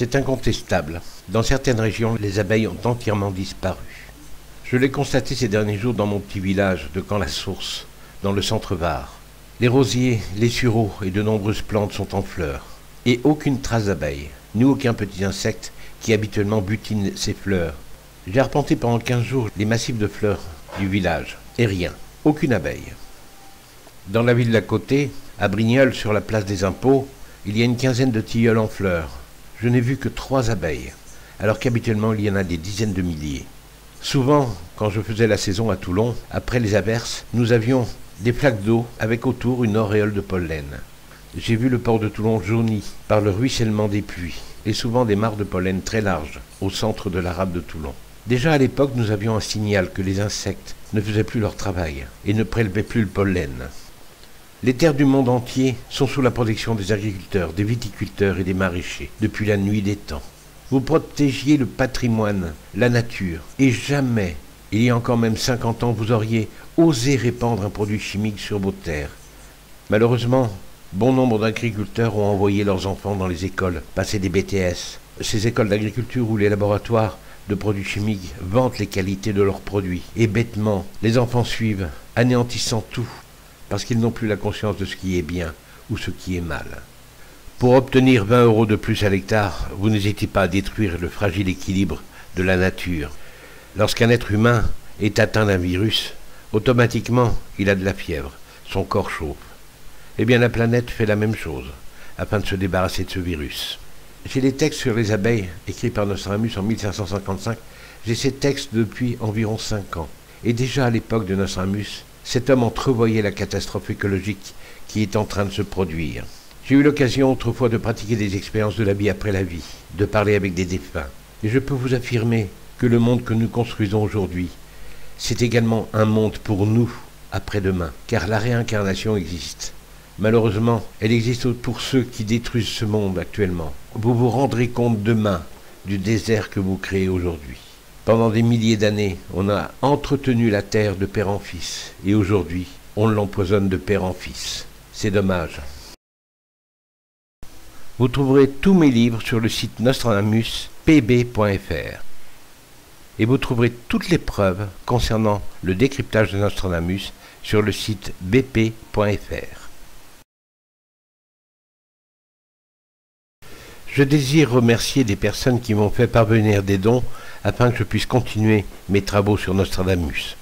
C'est incontestable. Dans certaines régions, les abeilles ont entièrement disparu. Je l'ai constaté ces derniers jours dans mon petit village de Camp-la-Source, dans le centre Var. Les rosiers, les sureaux et de nombreuses plantes sont en fleurs. Et aucune trace d'abeilles, ni aucun petit insecte qui habituellement butine ces fleurs. J'ai arpenté pendant 15 jours les massifs de fleurs du village, et rien, aucune abeille. Dans la ville d'à côté, à Brignoles, sur la place des impôts, il y a une quinzaine de tilleuls en fleurs. Je n'ai vu que trois abeilles, alors qu'habituellement il y en a des dizaines de milliers. Souvent, quand je faisais la saison à Toulon, après les averses, nous avions des flaques d'eau avec autour une auréole de pollen. J'ai vu le port de Toulon jauni par le ruissellement des pluies et souvent des mares de pollen très larges au centre de l'arabe de Toulon. Déjà à l'époque, nous avions un signal que les insectes ne faisaient plus leur travail et ne prélevaient plus le pollen. Les terres du monde entier sont sous la protection des agriculteurs, des viticulteurs et des maraîchers depuis la nuit des temps. Vous protégiez le patrimoine, la nature, et jamais, il y a encore même 50 ans, vous auriez osé répandre un produit chimique sur vos terres. Malheureusement, bon nombre d'agriculteurs ont envoyé leurs enfants dans les écoles, passer des BTS, ces écoles d'agriculture où les laboratoires de produits chimiques vantent les qualités de leurs produits. Et bêtement, les enfants suivent, anéantissant tout, parce qu'ils n'ont plus la conscience de ce qui est bien ou ce qui est mal. Pour obtenir 20 euros de plus à l'hectare, vous n'hésitez pas à détruire le fragile équilibre de la nature. Lorsqu'un être humain est atteint d'un virus, automatiquement il a de la fièvre, son corps chauffe. Eh bien la planète fait la même chose, afin de se débarrasser de ce virus. J'ai les textes sur les abeilles, écrits par Nostradamus en 1555. J'ai ces textes depuis environ 5 ans. Et déjà à l'époque de Nostradamus, cet homme entrevoyait la catastrophe écologique qui est en train de se produire. J'ai eu l'occasion autrefois de pratiquer des expériences de la vie après la vie, de parler avec des défunts. Et je peux vous affirmer que le monde que nous construisons aujourd'hui, c'est également un monde pour nous après-demain, car la réincarnation existe. Malheureusement, elle existe pour ceux qui détruisent ce monde actuellement. Vous vous rendrez compte demain du désert que vous créez aujourd'hui. Pendant des milliers d'années, on a entretenu la terre de père en fils, et aujourd'hui, on l'empoisonne de père en fils. C'est dommage. Vous trouverez tous mes livres sur le site nostradamuspb.fr. Et vous trouverez toutes les preuves concernant le décryptage de Nostradamus sur le site bp.fr. Je désire remercier des personnes qui m'ont fait parvenir des dons afin que je puisse continuer mes travaux sur Nostradamus.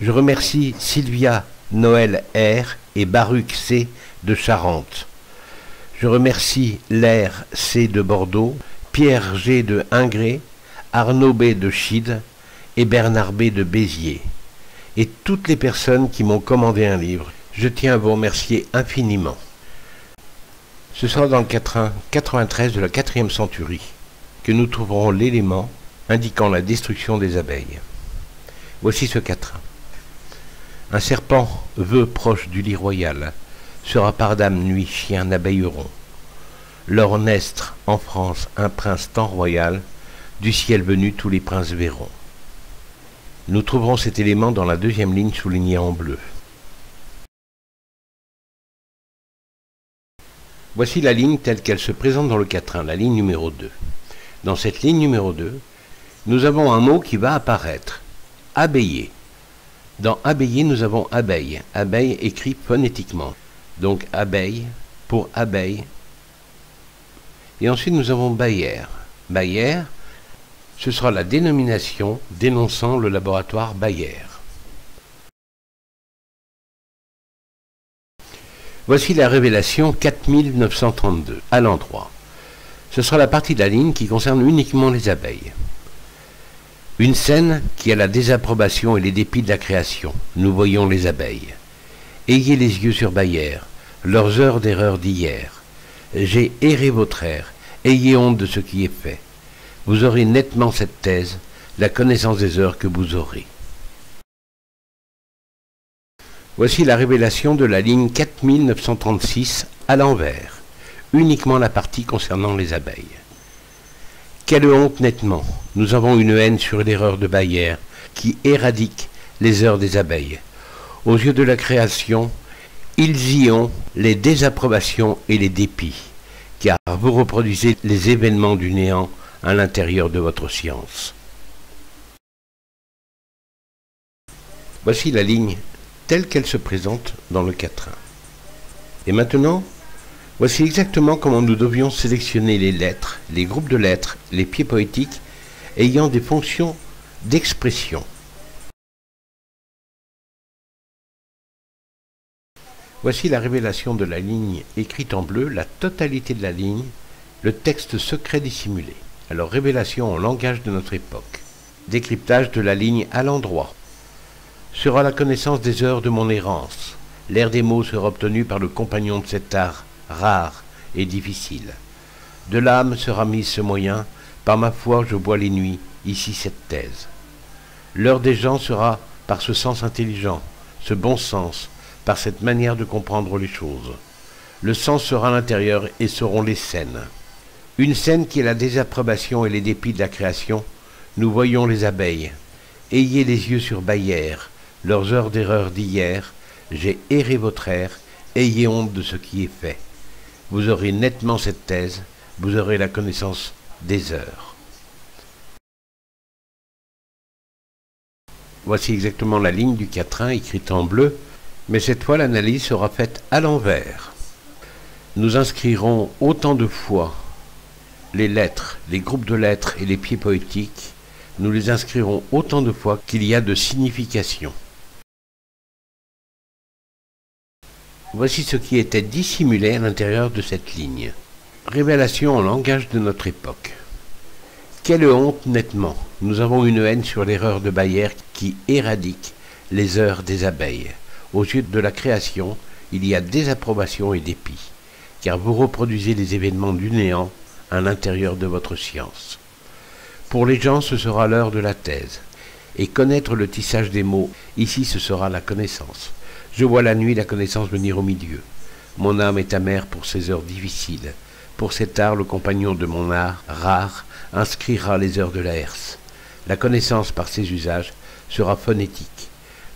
Je remercie Sylvia Noël R et Baruch C de Charente. Je remercie Lair C de Bordeaux, Pierre G de Ingré, Arnaud B de Chide et Bernard B de Béziers. Et toutes les personnes qui m'ont commandé un livre, je tiens à vous remercier infiniment. Ce sera dans le 93 de la 4e centurie que nous trouverons l'élément indiquant la destruction des abeilles. Voici ce quatrain. Un serpent veut proche du lit royal, sera par dame nuit chien n'abeilleront. Lors nestre en France un prince temps royal, du ciel venu tous les princes verront. Nous trouverons cet élément dans la deuxième ligne soulignée en bleu. Voici la ligne telle qu'elle se présente dans le quatrain, la ligne numéro 2. Dans cette ligne numéro 2, nous avons un mot qui va apparaître. Abeiller. Dans abeiller, nous avons abeille. Abeille écrit phonétiquement. Donc abeille pour abeille. Et ensuite nous avons Bayer. Bayer, ce sera la dénomination dénonçant le laboratoire Bayer. Voici la révélation 4932 à l'endroit. Ce sera la partie de la ligne qui concerne uniquement les abeilles. Une scène qui a la désapprobation et les dépits de la création. Nous voyons les abeilles. Ayez les yeux sur Bayer, leurs heures d'erreur d'hier. J'ai erré votre air, ayez honte de ce qui est fait. Vous aurez nettement cette thèse, la connaissance des heures que vous aurez. Voici la révélation de la ligne 4936 à l'envers, uniquement la partie concernant les abeilles. Quelle honte nettement, nous avons une haine sur l'erreur de Bayer qui éradique les heures des abeilles. Aux yeux de la création, ils y ont les désapprobations et les dépits, car vous reproduisez les événements du néant à l'intérieur de votre science. Voici la ligne telle qu'elle se présente dans le quatrain. Et maintenant, voici exactement comment nous devions sélectionner les lettres, les groupes de lettres, les pieds poétiques ayant des fonctions d'expression. Voici la révélation de la ligne écrite en bleu, la totalité de la ligne, le texte secret dissimulé. Alors révélation en langage de notre époque. Décryptage de la ligne à l'endroit. Sera la connaissance des heures de mon errance. L'air des mots sera obtenu par le compagnon de cet art rare et difficile. De l'âme sera mise ce moyen, par ma foi je bois les nuits, ici cette thèse. L'heure des gens sera par ce sens intelligent, ce bon sens, par cette manière de comprendre les choses. Le sens sera l'intérieur et seront les scènes. Une scène qui est la désapprobation et les dépits de la création, nous voyons les abeilles. Ayez les yeux sur Bayer, leurs heures d'erreur d'hier, j'ai erré votre air, ayez honte de ce qui est fait. Vous aurez nettement cette thèse, vous aurez la connaissance des heures. Voici exactement la ligne du quatrain écrite en bleu mais cette fois, l'analyse sera faite à l'envers. Nous inscrirons autant de fois les lettres, les groupes de lettres et les pieds poétiques, nous les inscrirons autant de fois qu'il y a de signification. Voici ce qui était dissimulé à l'intérieur de cette ligne. Révélation en langage de notre époque. Quelle honte nettement. Nous avons une haine sur l'erreur de Bayer qui éradique les heures des abeilles. Aux yeux de la création, il y a désapprobation et dépit, car vous reproduisez les événements du néant à l'intérieur de votre science. Pour les gens, ce sera l'heure de la thèse, et connaître le tissage des mots, ici ce sera la connaissance. Je vois la nuit la connaissance venir au milieu. Mon âme est amère pour ces heures difficiles. Pour cet art, le compagnon de mon art, rare, inscrira les heures de la herse. La connaissance par ses usages sera phonétique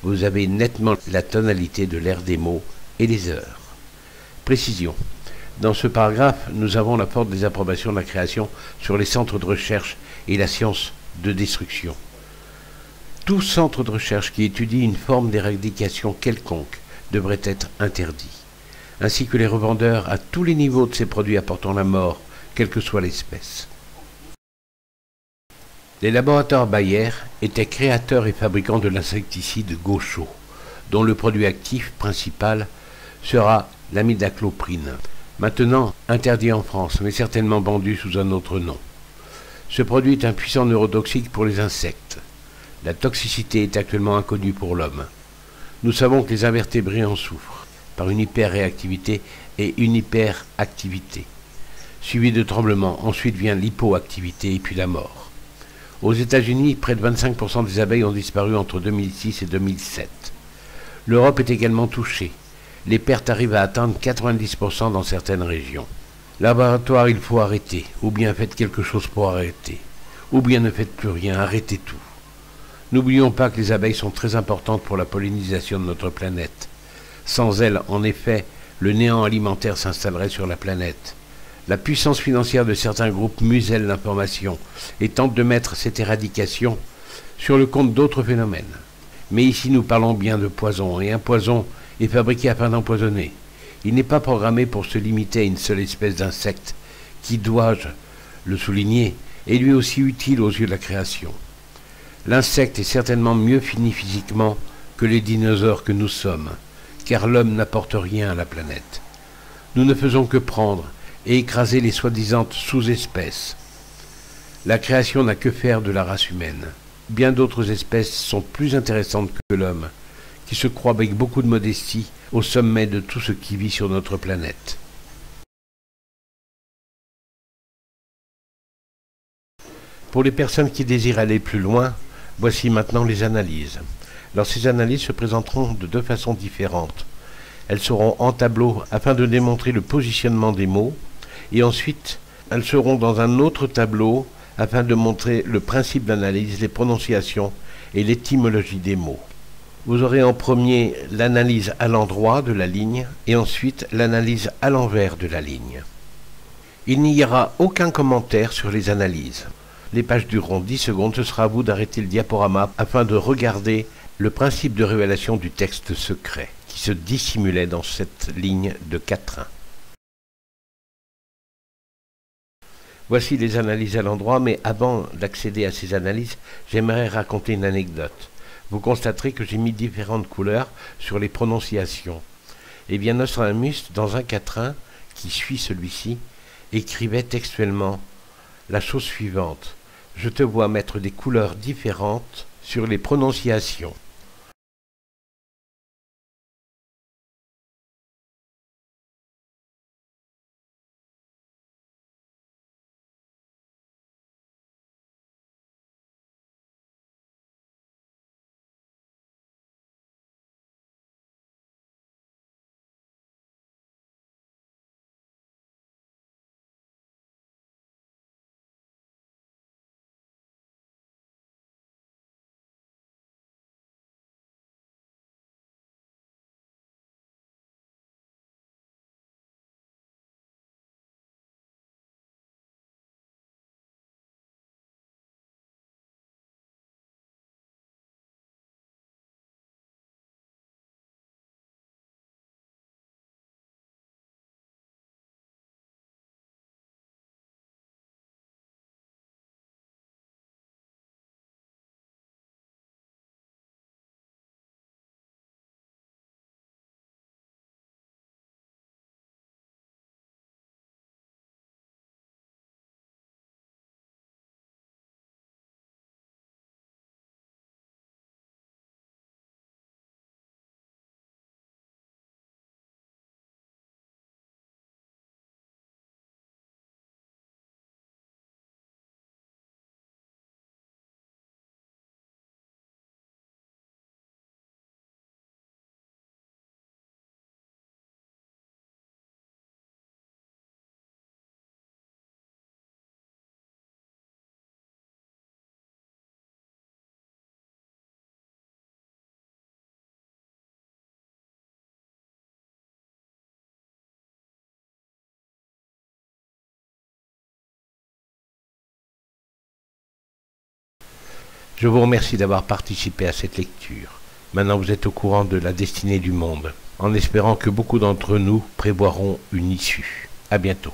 vous avez nettement la tonalité de l'air des mots et les heures. Précision. Dans ce paragraphe, nous avons la forte désapprobation de la création sur les centres de recherche et la science de destruction. Tout centre de recherche qui étudie une forme d'éradication quelconque devrait être interdit, ainsi que les revendeurs à tous les niveaux de ces produits apportant la mort, quelle que soit l'espèce. Les laboratoires Bayer étaient créateurs et fabricants de l'insecticide Gaucho, dont le produit actif principal sera l'amidacloprine, maintenant interdit en France, mais certainement vendu sous un autre nom. Ce produit est un puissant neurotoxique pour les insectes. La toxicité est actuellement inconnue pour l'homme. Nous savons que les invertébrés en souffrent, par une hyperréactivité et une hyperactivité. Suivi de tremblements, ensuite vient l'hypoactivité et puis la mort. Aux États-Unis, près de 25% des abeilles ont disparu entre 2006 et 2007. L'Europe est également touchée. Les pertes arrivent à atteindre 90% dans certaines régions. Laboratoire, il faut arrêter, ou bien faites quelque chose pour arrêter, ou bien ne faites plus rien, arrêtez tout. N'oublions pas que les abeilles sont très importantes pour la pollinisation de notre planète. Sans elles, en effet, le néant alimentaire s'installerait sur la planète. La puissance financière de certains groupes muselle l'information et tente de mettre cette éradication sur le compte d'autres phénomènes. Mais ici nous parlons bien de poison, et un poison est fabriqué afin d'empoisonner. Il n'est pas programmé pour se limiter à une seule espèce d'insecte, qui, dois-je le souligner, est lui aussi utile aux yeux de la création. L'insecte est certainement mieux fini physiquement que les dinosaures que nous sommes, car l'homme n'apporte rien à la planète. Nous ne faisons que prendre et écraser les soi-disant sous-espèces. La création n'a que faire de la race humaine. Bien d'autres espèces sont plus intéressantes que l'homme, qui se croit avec beaucoup de modestie au sommet de tout ce qui vit sur notre planète. Pour les personnes qui désirent aller plus loin, voici maintenant les analyses. Alors ces analyses se présenteront de deux façons différentes. Elles seront en tableau afin de démontrer le positionnement des mots, et ensuite elles seront dans un autre tableau afin de montrer le principe d'analyse, les prononciations et l'étymologie des mots. Vous aurez en premier l'analyse à l'endroit de la ligne et ensuite l'analyse à l'envers de la ligne. Il n'y aura aucun commentaire sur les analyses. Les pages dureront 10 secondes, ce sera à vous d'arrêter le diaporama afin de regarder le principe de révélation du texte secret qui se dissimulait dans cette ligne de quatrain. Voici les analyses à l'endroit, mais avant d'accéder à ces analyses, j'aimerais raconter une anecdote. Vous constaterez que j'ai mis différentes couleurs sur les prononciations. Eh bien, Nostradamus, dans un quatrain qui suit celui-ci, écrivait textuellement la chose suivante. Je te vois mettre des couleurs différentes sur les prononciations. Je vous remercie d'avoir participé à cette lecture. Maintenant vous êtes au courant de la destinée du monde, en espérant que beaucoup d'entre nous prévoiront une issue. À bientôt.